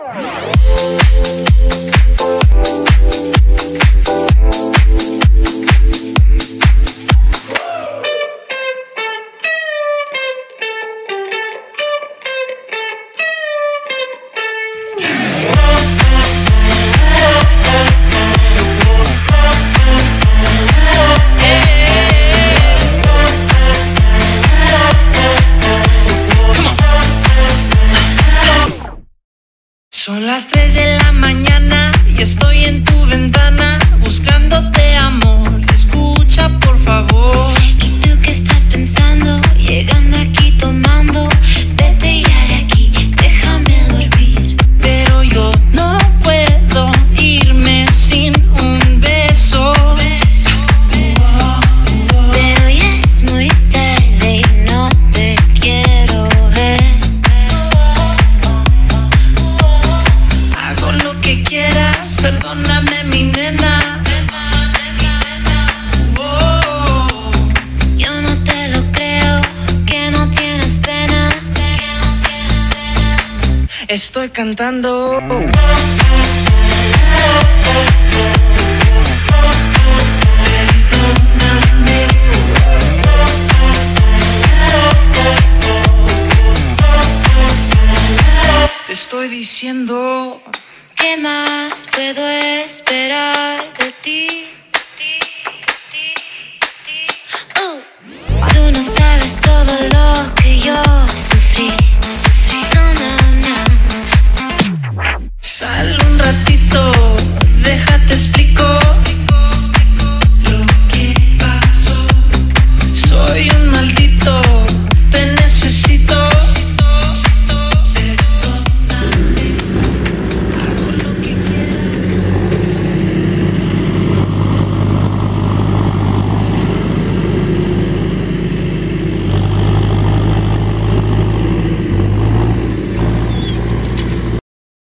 Yeah. Son las 3 de la mañana y estoy en tu ventana mi nena. Oh. Yo no te lo creo, que no tienes pena. Que no tienes pena. Estoy cantando. Te estoy diciendo. ¿Qué más puedo esperar